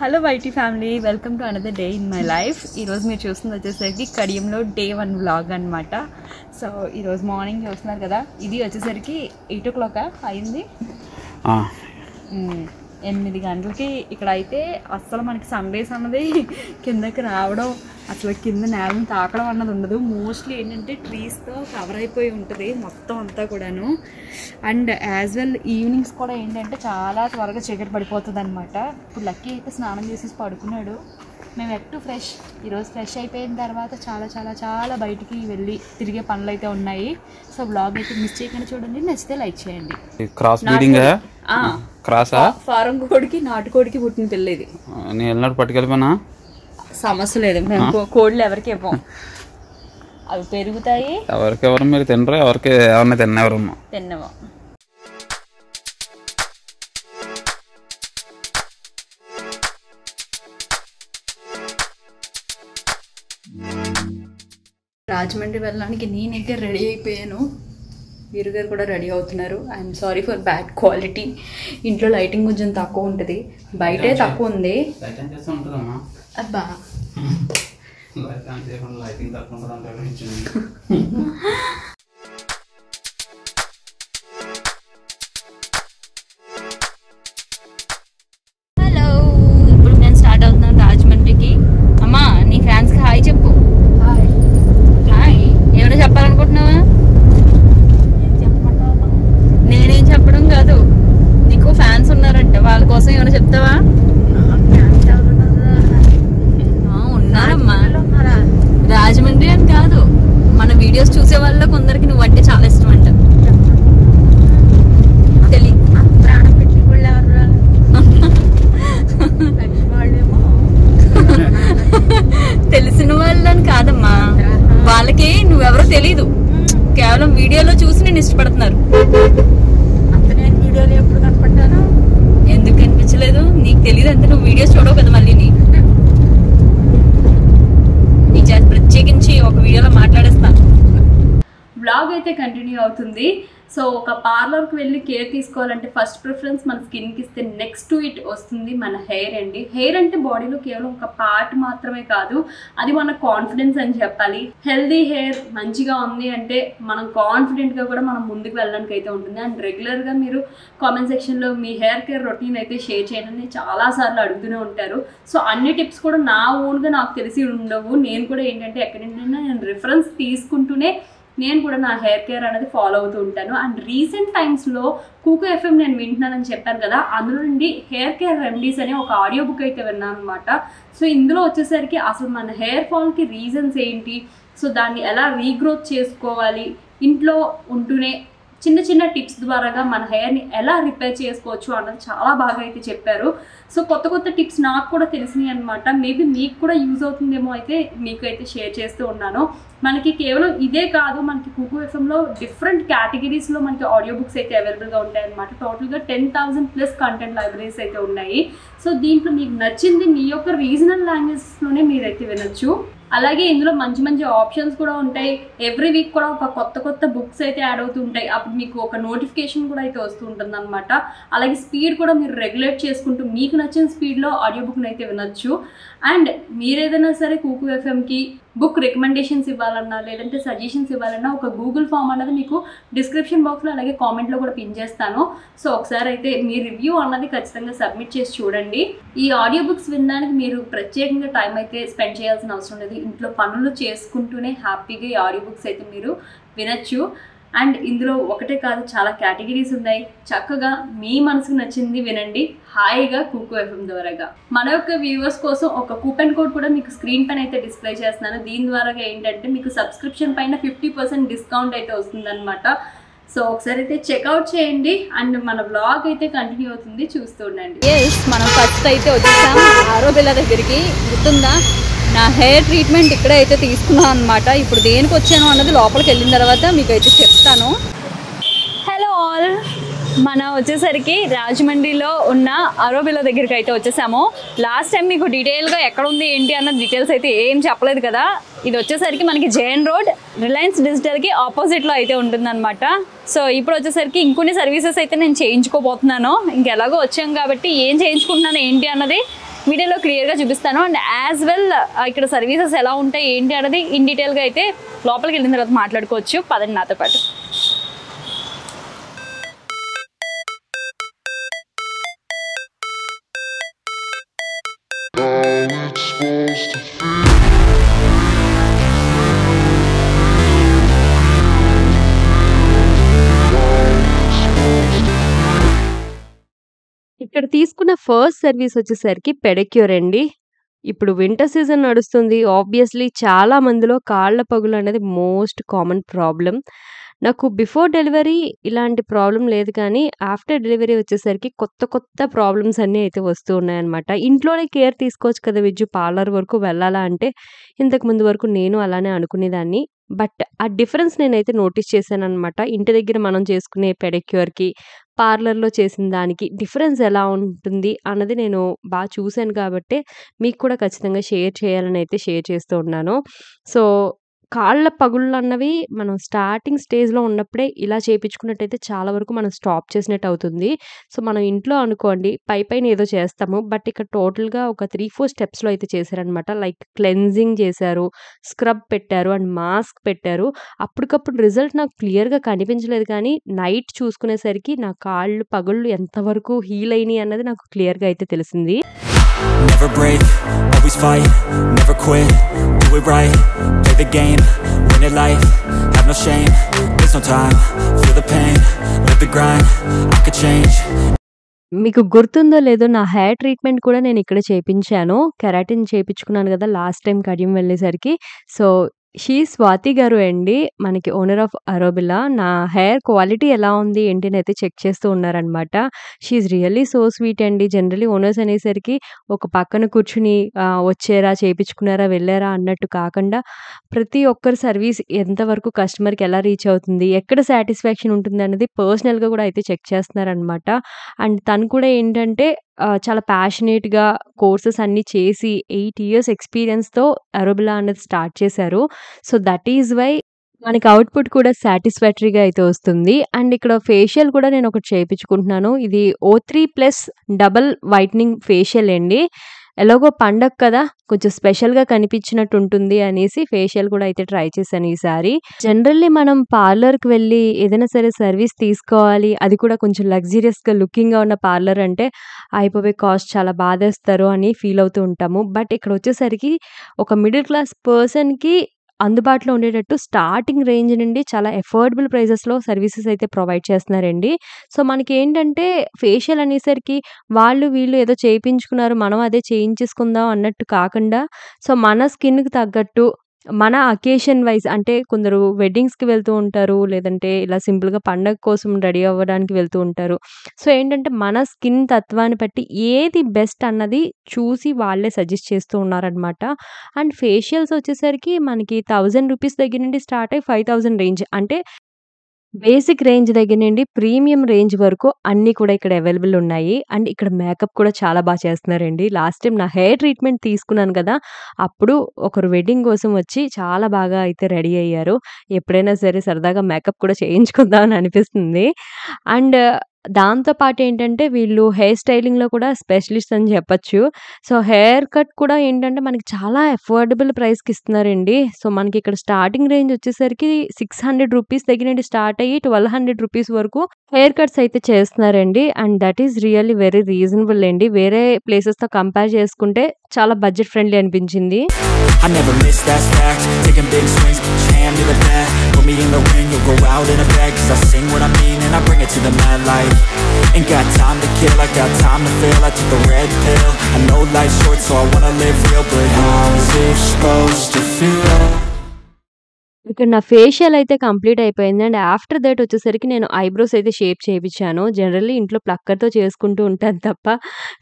Hello YT family welcome to another day in my life ఈరోజు మీరు చూస్తుంది వచ్చేసరికి కడియంలో డే వన్ వ్లాగ్ అనమాట సో ఈరోజు మార్నింగ్ చూస్తున్నారు కదా. ఇది వచ్చేసరికి ఎయిట్ ఓ క్లాక్ అయింది? మ్మ్. ఎనిమిది గంటలకి ఇక్కడ అయితే అస్సలు మనకి సన్ రైజ్ అన్నది కిందకి రావడం అసలు కింద నేలను తాకడం అన్నది ఉండదు. మోస్ట్లీ ఏంటంటే ట్రీస్తో కవర్ అయిపోయి ఉంటుంది మొత్తం అంతా కూడాను. అండ్ యాజ్ వెల్ ఈవినింగ్స్ కూడా ఏంటంటే చాలా త్వరగా చీకటి పడిపోతుంది అనమాట ఇప్పుడు లక్కీ అయితే స్నానం చేసేసి పడుకున్నాడు. మేము ఎట్టు ఫ్రెష్ ఈరోజు ఫ్రెష్ అయిపోయిన తర్వాత చాలా చాలా చాలా బయటికి వెళ్ళి తిరిగే పనులు అయితే ఉన్నాయి. సో బ్లాగ్ అయితే మిస్ చేయకుండా చూడండి నచ్చితే లైక్ చేయండి. క్రాస్. క్రాసా ఫారం కోడికి నాటుకోడికి పుట్టిన పిల్ల ఇది. నేను వెళ్ళినట్టు పట్టుకెళ్ళిపోనా? సమస్య లేదు మేము కోళ్ళు ఎవరికి ఇవ్వం. అవి పెరుగుతాయి. ఎవరికెవరు మీరు తినరు ఎవరికి ఎవరిని తిన్నెవరమ్మా తిన్నవా రాజమండ్రి వెళ్ళడానికి నేనైతే రెడీ అయిపోయాను. వీరు గారు కూడా రెడీ అవుతున్నారు. I'm sorry for bad quality ఇంట్లో లైటింగ్ కొంచెం తక్కువ ఉంటుంది. బయటే తక్కువ ఉంది. అబ్బా. లైటింగ్ తక్కువ వచ్చే వాళ్ళ కొందరికి చాలా ఇష్టం అంట తెలి తెలిసిన వాళ్ళని కాదమ్మా వాళ్ళకి నువ్వెవరో తెలీదు కేవలం వీడియోలో చూసి నేను ఇష్టపడుతున్నారు వీడియోలు ఎప్పుడు కనపడ్డాను ఎందుకు అనిపించలేదు నీకు తెలియదు అంటే నువ్వు వీడియోస్ చూడవు కదా మళ్ళీ నీ నీ చేత ప్రత్యేకించి ఒక వీడియోలో మాట్లాడేస్తాను బ్లాగ్ అయితే కంటిన్యూ అవుతుంది. సో ఒక పార్లర్కి వెళ్ళి కేర్ తీసుకోవాలంటే ఫస్ట్ ప్రిఫరెన్స్ మన స్కిన్కి ఇస్తే నెక్స్ట్ టు ఇట్ వస్తుంది మన హెయిర్ అండి. హెయిర్ అంటే బాడీలో కేవలం ఒక పార్ట్ మాత్రమే కాదు అది మన కాన్ఫిడెన్స్ అని చెప్పాలి. హెల్దీ హెయిర్ మంచిగా ఉంది అంటే మనం కాన్ఫిడెంట్గా కూడా మనం ముందుకు వెళ్ళడానికి అయితే ఉంటుంది. అండ్ రెగ్యులర్గా మీరు కామెంట్ సెక్షన్లో మీ హెయిర్ కేర్ రొటీన్ అయితే షేర్ చేయడానికి చాలాసార్లు అడుగుతూనే ఉంటారు. సో అన్ని టిప్స్ కూడా నా ఓన్గా నాకు తెలిసి ఉండవు. నేను కూడా ఏంటంటే ఎక్కడి నేను రిఫరెన్స్ తీసుకుంటూనే నేను కూడా నా హెయిర్ కేర్ అనేది ఫాలో అవుతూ ఉంటాను. అండ్ రీసెంట్ టైమ్స్లో కూకు ఎఫ్ఎం నేను వింటున్నానని చెప్పాను కదా అందులో నుండి హెయిర్ కేర్ రెమెడీస్ అనే ఒక ఆడియో బుక్ అయితే విన్నాను అనమాట సో ఇందులో వచ్చేసరికి అసలు మన హెయిర్ ఫాల్కి రీజన్స్ ఏంటి? సో దాన్ని ఎలా రీగ్రోత్ చేసుకోవాలి? ఇంట్లో ఉంటూనే చిన్న చిన్న టిప్స్ ద్వారాగా మన హెయిర్ని ఎలా రిపేర్ చేసుకోవచ్చు అన్నది చాలా బాగా అయితే చెప్పారు. సో కొత్త కొత్త టిప్స్ నాకు కూడా తెలిసినాయి అనమాట మేబీ మీకు కూడా యూజ్ అవుతుందేమో అయితే మీకు అయితే షేర్ చేస్తూ ఉన్నాను. మనకి కేవలం ఇదే కాదు మనకి కుకు ఎఫ్ఎంలో డిఫరెంట్ కేటగిరీస్లో మనకి ఆడియో బుక్స్ అయితే అవైలబుల్గా ఉంటాయి అనమాట టోటల్గా ten thousand plus content libraries అయితే ఉన్నాయి. సో దీంట్లో మీకు నచ్చింది మీ యొక్క రీజనల్ లాంగ్వేజెస్లోనే మీరైతే వినొచ్చు. అలాగే ఇందులో మంచి మంచి ఆప్షన్స్ కూడా ఉంటాయి. ఎవ్రీ వీక్ కూడా ఒక కొత్త కొత్త బుక్స్ అయితే యాడ్ అవుతూ ఉంటాయి. అప్పుడు మీకు ఒక నోటిఫికేషన్ కూడా అయితే వస్తూ ఉంటుంది అనమాట అలాగే స్పీడ్ కూడా మీరు రెగ్యులేట్ చేసుకుంటూ మీకు నచ్చిన స్పీడ్లో ఆడియో బుక్ని అయితే వినొచ్చు. అండ్ మీరేదైనా సరే కూకు ఎఫ్ఎంకి బుక్ రికమెండేషన్స్ ఇవ్వాలన్నా లేదంటే సజెషన్స్ ఇవ్వాలన్నా ఒక గూగుల్ ఫామ్ అన్నది మీకు డిస్క్రిప్షన్ బాక్స్లో అలాగే కామెంట్లో కూడా పిన్ చేస్తాను. సో ఒకసారి అయితే మీ రివ్యూ అన్నది ఖచ్చితంగా సబ్మిట్ చేసి చూడండి. ఈ ఆడియో బుక్స్ వినడానికి మీరు ప్రత్యేకంగా టైం అయితే స్పెండ్ చేయాల్సిన అవసరం లేదు. ఇంట్లో పనులు చేసుకుంటూనే హ్యాపీగా ఈ ఆడియో బుక్స్ అయితే మీరు వినొచ్చు. అండ్ ఇందులో ఒకటే కాదు చాలా కేటగిరీస్ ఉన్నాయి. చక్కగా మీ మనసుకు నచ్చింది వినండి. హాయిగా కుక్కు ఎఫ్ఎం ద్వారాగా. మన యొక్క వ్యూవర్స్ కోసం ఒక కూపన్ కోడ్ కూడా మీకు స్క్రీన్ పైన అయితే డిస్ప్లే చేస్తున్నాను. దీని ద్వారా ఏంటంటే మీకు సబ్స్క్రిప్షన్ పైన ఫిఫ్టీ పర్సెంట్ డిస్కౌంట్ అయితే వస్తుందన్నమాట. సో ఒకసారి అయితే చెక్అవుట్ చేయండి. అండ్ మన బ్లాగ్ అయితే కంటిన్యూ అవుతుంది. చూస్తూ ఉండండి. మనం ఫస్ట్ అయితే వచ్చేసాం. ఆరోబిల్ల దగ్గరికి గుర్తుందా? నా హెయిర్ ట్రీట్మెంట్ ఇక్కడ అయితే తీసుకున్నాను అనమాట ఇప్పుడు దేనికి వచ్చాను అన్నది లోపలికి వెళ్ళిన తర్వాత మీకు అయితే చెప్తాను. హలో ఆల్ మన వచ్చేసరికి రాజమండ్రిలో ఉన్న అరోబిలో దగ్గరికి అయితే వచ్చేసాము. లాస్ట్ టైం మీకు డీటెయిల్గా ఎక్కడ ఉంది ఏంటి అన్న డీటెయిల్స్ అయితే ఏం చెప్పలేదు కదా. ఇది వచ్చేసరికి మనకి జైన్ రోడ్ రిలయన్స్ డిజిటల్కి ఆపోజిట్లో అయితే ఉంటుందన్నమాట. సో ఇప్పుడు వచ్చేసరికి ఇంకొన్ని సర్వీసెస్ అయితే నేను చేయించుకోబోతున్నాను. ఇంకెలాగో వచ్చాం కాబట్టి ఏం చేయించుకుంటున్నాను ఏంటి అన్నది వీడియోలో క్లియర్గా చూపిస్తాను. అండ్ యాజ్ వెల్ ఇక్కడ సర్వీసెస్ ఎలా ఉంటాయి ఏంటి అనేది ఇన్ డీటెయిల్గా అయితే లోపలికి వెళ్ళిన తర్వాత మాట్లాడుకోవచ్చు. పదండి నాతో పాటు. ఇక్కడ తీసుకున్న ఫస్ట్ సర్వీస్ వచ్చేసరికి పెడిక్యూర్ అండి. ఇప్పుడు వింటర్ సీజన్ నడుస్తుంది. ఆబ్వియస్‌లీ చాలా మందిలో కాళ్ళ పగులు అనేది మోస్ట్ కామన్ ప్రాబ్లం నాకు బిఫోర్ డెలివరీ ఇలాంటి ప్రాబ్లం లేదు కానీ, ఆఫ్టర్ డెలివరీ వచ్చేసరికి కొత్త కొత్త ప్రాబ్లమ్స్ అన్నీ అయితే వస్తూ ఉన్నాయన్నమాట. ఇంట్లోనే కేర్ తీసుకోవచ్చు కదా విజ్జు పార్లర్ వరకు వెళ్ళాలా అంటే, ఇంతకు ముందు వరకు నేను అలానే అనుకునేదాన్ని. బట్ ఆ డిఫరెన్స్ నేనైతే నోటీస్ చేశాను అనమాట ఇంటి దగ్గర మనం చేసుకునే పెడిక్యూర్‌కి, పార్లర్‌లో చేసిన దానికి డిఫరెన్స్ ఎలా ఉంటుంది అన్నది నేను బాగా చూశాను కాబట్టే, మీకు కూడా ఖచ్చితంగా షేర్ చేయాలని అయితే షేర్ చేస్తూ ఉన్నాను. సో, కాళ్ళ పగుళ్ళు అన్నవి మనం స్టార్టింగ్ స్టేజ్‌లో ఉన్నప్పుడే ఇలా చేపించుకున్నట్టయితే చాలా వరకు మనం స్టాప్ చేసినట్టు అవుతుంది. సో, మనం ఇంట్లో అనుకోండి పై పైన ఏదో చేస్తాము. బట్ ఇక్కడ టోటల్‌గా ఒక 3, 4 స్టెప్స్‌లో అయితే చేశారనమాట. లైక్ క్లెన్జింగ్ చేశారు, స్క్రబ్ పెట్టారు అండ్ మాస్క్ పెట్టారు. అప్పటికప్పుడు రిజల్ట్ నాకు క్లియర్‌గా కనిపించలేదు కానీ, నైట్ చూసుకునేసరికి నా కాళ్ళు పగుళ్ళు ఎంతవరకు హీల్ అయినాయి అన్నది నాకు క్లియర్‌గా అయితే తెలిసింది. Never break, always fight, never quit, do it right, play the game, win it life, have no shame, there's no time, feel the pain, live the grind, I could change, మీకు గుర్తుందో లేదో నా హెయిర్ ట్రీట్మెంట్ కూడా నేను ఇక్కడ చేపించాను. Keratin చేపించుకున్నాను కదా! Last time Kadiyam వెళ్ళేసరికి. So, she Swathi గారు అండి. మనకి ఓనర్ ఆఫ్ అరోబిలా. నా హెయిర్ క్వాలిటీ ఎలా ఉంది ఏంటి అని అయితే చెక్ చేస్తూ ఉన్నారనమాట. She is really so sweet అండి. జనరల్లీ ఓనర్స్ అనేసరికి ఒక పక్కన కూర్చుని ఆహ్, వచ్చారా, చేపించుకున్నారా, వెళ్ళారా అన్నట్టు కాకుండా, ప్రతి ఒక్కరి సర్వీస్ ఎంతవరకు కస్టమర్‌కి ఎలా రీచ్ అవుతుంది, ఎక్కడ సాటిస్ఫాక్షన్ ఉంటుంది అనేది పర్సనల్‌గా కూడా అయితే చెక్ చేస్తున్నారనమాట. అండ్ తను కూడా ఏంటంటే ఆహ్, చాలా ప్యాషనేట్‌గా కోర్సెస్ అన్నీ చేసి 8 ఇయర్స్ ఎక్స్‌పీరియన్స్‌తో అరోబిలా అనేది స్టార్ట్ చేశారు. సో, దట్ ఈస్ వై మనకి అవుట్‌పుట్ కూడా సాటిస్ఫాక్టరీగా అయితే వస్తుంది. అండ్ ఇక్కడ ఫేషియల్ కూడా నేను ఒకటి చేపించుకుంటున్నాను. ఇది O three plus double whitening facial అండి. ఎలాగో పండగ కదా! కొంచెం స్పెషల్‌గా కనిపించినట్టు ఉంటుంది అనేసి ఫేషియల్ కూడా అయితే ట్రై చేశాను ఈసారి. జనరల్లీ మనం పార్లర్‌కి వెళ్ళి ఏదైనా సరే సర్వీస్ తీసుకోవాలి. అది కూడా కొంచెం లగ్జూరియస్‌గా లుకింగ్‌గా ఉన్న పార్లర్ అంటే, అయిపోయే కాస్ట్ చాలా బాధేస్తారు అని ఫీల్ అవుతూ ఉంటాము. బట్ ఇక్కడ వచ్చేసరికి ఒక మిడిల్ క్లాస్ పర్సన్‌కి అందుబాటులో ఉండేటట్టు స్టార్టింగ్ రేంజ్ నుండి చాలా ఎఫోర్డబుల్ ప్రైజెస్‌లో సర్వీసెస్ అయితే ప్రొవైడ్ చేస్తున్నారండి. సో, మనకి ఏంటంటే ఫేషియల్ అనేసరికి వాళ్ళు వీళ్ళు ఏదో చేయించుకున్నారు. మనం అదే చేయించేసుకుందాం అన్నట్టు కాకుండా, సో, మన స్కిన్‌కి తగ్గట్టు మన అకేషన్ వైస్ అంటే కొందరు వెడ్డింగ్స్‌కి వెళ్తూ ఉంటారు. లేదంటే ఇలా సింపుల్‌గా పండగ కోసం రెడీ అవ్వడానికి వెళ్తూ ఉంటారు. సో, ఏంటంటే మన స్కిన్ తత్వాన్ని బట్టి ఏది బెస్ట్ అన్నది చూసి వాళ్ళే సజెస్ట్ చేస్తూ ఉన్నారనమాట. అండ్ ఫేషియల్స్ వచ్చేసరికి మనకి రూ. 1000 దగ్గర నుండి స్టార్ట్ అయ్యి 5000 రేంజ్ అంటే బేసిక్ రేంజ్ దగ్గర నుండి ప్రీమియం రేంజ్ వరకు అన్నీ కూడా ఇక్కడ అవైలబుల్ ఉన్నాయి. అండ్ ఇక్కడ మేకప్ కూడా చాలా బాగా చేస్తున్నారండి. లాస్ట్ టైం నా హెయిర్ ట్రీట్మెంట్ తీసుకున్నాను కదా! అప్పుడు ఒకరు వెడ్డింగ్ కోసం వచ్చి చాలా బాగా అయితే రెడీ అయ్యారు. ఎప్పుడైనా సరే సరదాగా మేకప్ కూడా చేయించుకుందామని అనిపిస్తుంది. అండ్ దాంతో పాటు ఏంటంటే వీళ్ళు హెయిర్ స్టైలింగ్‌లో కూడా స్పెషలిస్ట్ అని చెప్పొచ్చు. సో, హెయిర్ కట్ కూడా ఏంటంటే మనకి చాలా అఫోర్డబుల్ ప్రైస్‌కి ఇస్తున్నారండి. సో, మనకి ఇక్కడ స్టార్టింగ్ రేంజ్ వచ్చేసరికి రూ. 600 దగ్గర నుండి స్టార్ట్ అయ్యి రూ. 1200 వరకు హెయిర్ కట్స్ అయితే చేస్తున్నారండి. And that is really very reasonable అండి. వేరే ప్లేసెస్‌తో కంపేర్ చేసుకుంటే చాలా బడ్జెట్ ఫ్రెండ్లీ అనిపించింది. Me in the ring, you'll go out in a bag, cause I sing what I mean and I bring it to the mad light, ain't got time to kill, I got time to feel, I took the red pill, I know life's short so I wanna live real, but how is it supposed to feel? ఇక్కడ నా facial అయితే complete అయిపోయింది. And after that వచ్చేసరికి నేను eyebrows అయితే shape చేయించాను generally ఇంట్లో ప్లక్కర్‌తో చేసుకుంటూ ఉంటాను తప్ప,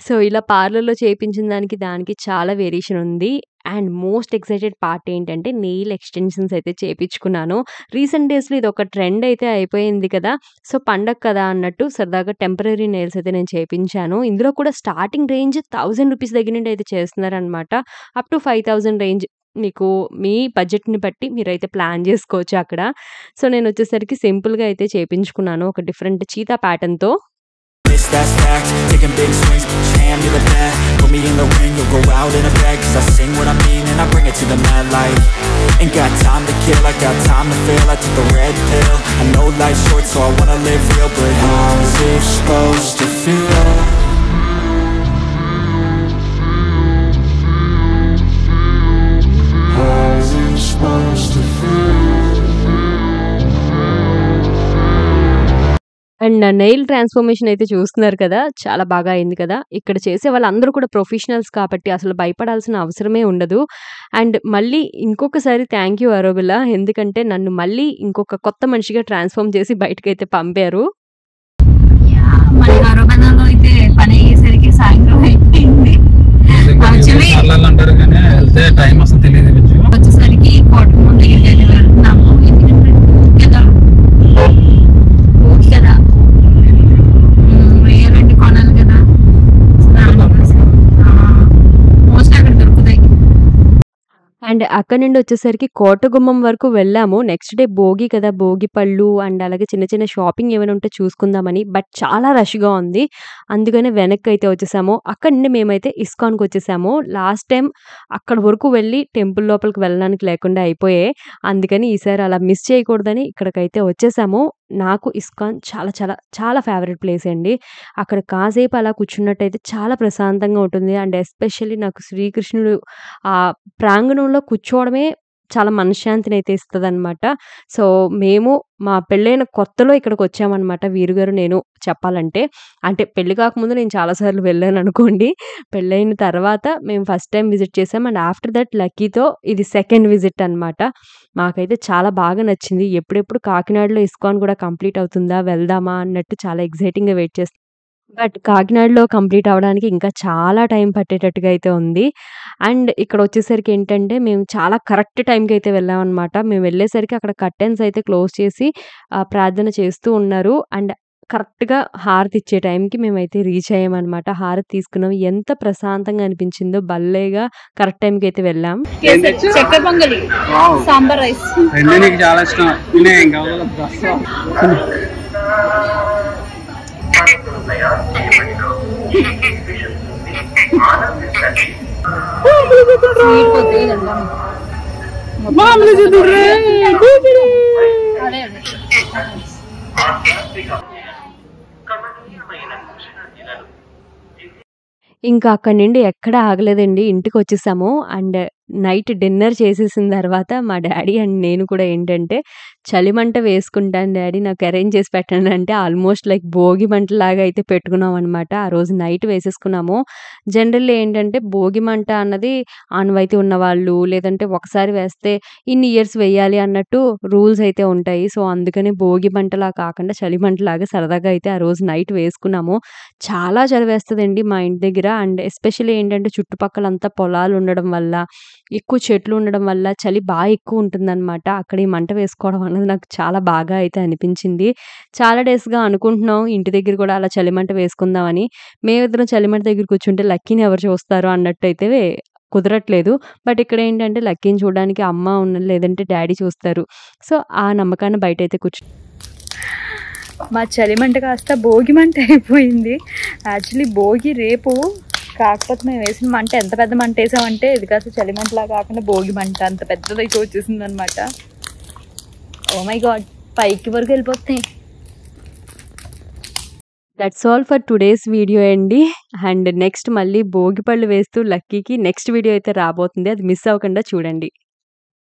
సో, ఇలా పార్లర్‌లో చేయించిన దానికి, దానికి చాలా వేరియేషన్ ఉంది. అండ్ మోస్ట్ ఎక్సైటెడ్ పార్ట్ ఏంటంటే నెయిల్ ఎక్స్‌టెన్షన్స్ అయితే చేపించుకున్నాను. రీసెంట్ డేస్‌లో ఒక ట్రెండ్ అయితే అయిపోయింది కదా! సో, పండగ కదా అన్నట్టు సరదాగా టెంపరరీ నెయిల్స్ అయితే నేను చేపించాను. ఇందులో కూడా స్టార్టింగ్ రేంజ్ థౌజండ్ రూపీస్ దగ్గర నుండి అయితే చేస్తున్నారనమాట. అప్ టు 5000 రేంజ్ మీకు మీ బడ్జెట్‌ని బట్టి మీరైతే ప్లాన్ చేసుకోవచ్చు అక్కడ. సో, నేను వచ్చేసరికి సింపుల్‌గా అయితే చేపించుకున్నాను. ఒక డిఫరెంట్ చీతా ప్యాటర్న్‌తో. That's fact. Taking big swings, put your hand to the bat Put me in the ring, you'll go out in a bag Cause I sing what I mean and I bring it to the mad light. Ain't got time to kill, I got time to feel I took the red pill. I know life's short so I wanna live real But how's it supposed to feel? And నా nail transformation అయితే చూస్తున్నారు కదా చాలా బాగా అయింది కదా. ఇక్కడ చేసే వాళ్ళందరూ కూడా ప్రొఫెషనల్స్ కాబట్టి అసలు భయపడాల్సిన అవసరమే ఉండదు. అండ్ మళ్ళీ ఇంకొకసారి థ్యాంక్ యూ అరోబిలా ఎందుకంటే నన్ను మళ్ళీ ఇంకొక కొత్త మనిషిగా ట్రాన్స్ఫార్మ్ చేసి బయటకైతే పంపారు. అయితే పని అయ్యేసరికి సాయంత్రం అయిపోయింది. టైం అసలు తెలియదు కొంచెం వచ్చేసరికి కోటగుమ్మం దగ్గరికి అయితే వెళ్తున్నాము ఎందుకంటే కదా ఊరి కదా ఉమ్, వేయాలంటే కొనాలి కదా మోస్ట్ అక్కడ దొరుకుతాయి అండ్ అక్కడ నుండి వచ్చేసరికి కోటగుమ్మం వరకు వెళ్ళాము. నెక్స్ట్ డే భోగి కదా భోగి పళ్ళు అండ్ అలాగే చిన్న చిన్న షాపింగ్ ఏమైనా ఉంటే చూసుకుందామని. బట్ చాలా రష్గా ఉంది. అందుకనే వెనక్కి అయితే వచ్చేసాము. అక్కడ నుండి మేమైతే ఇస్కాన్కి వచ్చేసాము. లాస్ట్ టైం అక్కడ వరకు వెళ్ళి టెంపుల్ లోపలికి వెళ్ళడానికి లేకుండా అయిపోయాయి. అందుకని ఈసారి అలా మిస్ చేయకూడదని ఇక్కడికైతే వచ్చేసాము. నాకు ఇస్కాన్ చాలా చాలా చాలా ఫేవరెట్ ప్లేస్ అండి. అక్కడ కాసేపు అలా కూర్చున్నట్టయితే చాలా ప్రశాంతంగా ఉంటుంది. అండ్ ఎస్పెషల్లీ నాకు శ్రీకృష్ణుడు ఆ ప్రాంగణంలో కూర్చోవడమే చాలా మనశ్శాంతిని అయితే ఇస్తుందన్నమాట. సో మేము మా పెళ్ళైన కొత్తలో ఇక్కడికి వచ్చామన్నమాట వీరుగారు నేను చెప్పాలంటే. అంటే పెళ్ళి కాకముందు నేను చాలాసార్లు వెళ్ళాను అనుకోండి పెళ్ళైన తర్వాత మేము ఫస్ట్ టైం విజిట్ చేసాం. అండ్ ఆఫ్టర్ దట్ లక్కీతో ఇది సెకండ్ విజిట్ అనమాట మాకైతే చాలా బాగా నచ్చింది. ఎప్పుడెప్పుడు కాకినాడలో ఇస్కాన్ కూడా కంప్లీట్ అవుతుందా వెళ్దామా అన్నట్టు చాలా ఎగ్జైటింగ్గా వెయిట్ చేస్తాం బట్ కాకినాడలో కంప్లీట్ అవ్వడానికి ఇంకా చాలా టైం పట్టేటట్టుగా అయితే ఉంది. అండ్ ఇక్కడ వచ్చేసరికి ఏంటంటే మేము చాలా కరెక్ట్ టైంకి అయితే వెళ్ళామన్నమాట మేము వెళ్ళేసరికి అక్కడ కర్టెన్స్ అయితే క్లోజ్ చేసి ఆ, ప్రార్థన చేస్తూ ఉన్నారు. అండ్ కరెక్ట్‌గా హారతి ఇచ్చే టైంకి మేమైతే రీచ్ అయ్యామన్నమాట. హారతి తీసుకున్నాం. ఎంత ప్రశాంతంగా అనిపించిందో భలేగా కరెక్ట్ టైంకి అయితే వెళ్ళాం. చక్కెర పొంగలి సాంబార్ రైస్. నీకు చాలా ఇష్టం. బస్ స్వీట్ పోతే అదే అదే ఇంకా అక్కడి నుండి ఎక్కడ ఆగలేదండి. ఇంటికి వచ్చేసాము. అండ్ నైట్ డిన్నర్ చేసేసిన తర్వాత మా డాడీ అండ్ నేను కూడా ఏంటంటే, చలిమంట వేసుకుంటాను డాడీ నాకు అరేంజ్ చేసి పెట్టండి అంటే ఆల్మోస్ట్ లైక్ భోగి మంటలాగా అయితే పెట్టుకున్నామనమాట. ఆ రోజు నైట్ వేసేసుకున్నాము. జనరల్లీ ఏంటంటే భోగి మంట అన్నది ఆనవాయితీ ఉన్నవాళ్ళు లేదంటే ఒకసారి వేస్తే ఇన్ని ఇయర్స్ వేయాలి అన్నట్టు రూల్స్ అయితే ఉంటాయి. సో, అందుకని భోగి మంటలా కాకుండా చలిమంటలాగా సరదాగా అయితే ఆ రోజు నైట్ వేసుకున్నాము. చాలా చలి వేస్తుందండి మా ఇంటి దగ్గర. అండ్ ఎస్పెషల్లీ ఏంటంటే చుట్టుపక్కల అంతా పొలాలు ఉండడం వల్ల, ఎక్కువ చెట్లు ఉండడం వల్ల చలి బాగా ఎక్కువ ఉంటుందన్నమాట అక్కడ ఈ మంట వేసుకోవడం అనేది నాకు చాలా బాగా అయితే అనిపించింది. చాలా డేస్‌గా అనుకుంటున్నాం ఇంటి దగ్గర కూడా అలా చలిమంట వేసుకుందామని. మేమిద్దరం చలిమంట దగ్గర కూర్చుంటే లక్కీని ఎవరు చూస్తారు అన్నట్టయితే కుదరట్లేదు. బట్ ఇక్కడ ఏంటంటే లక్కీని చూడడానికి అమ్మ ఉన్న లేదంటే డాడీ చూస్తారు. సో, ఆ నమ్మకాన్ని బయట అయితే కూర్చు మా చలిమంట కాస్త భోగి మంట అయిపోయింది యాక్చువల్లీ భోగి రేపు కాకపోతే మేము వేసిన మంట ఎంత పెద్ద మంట వేసామంటే ఇది కాస్త చలిమంటలా కాకుండా భోగి మంట అంత పెద్దదైతే వచ్చేసింది అనమాట ఓ oh మై గాడ్ పైకి వరకు వెళ్ళిపోతాయి that's all for today's video అండి. అండ్ నెక్స్ట్ మళ్ళీ భోగి పళ్ళు వేస్తూ లక్కీకి నెక్స్ట్ వీడియో అయితే రాబోతుంది. అది మిస్ అవ్వకుండా చూడండి.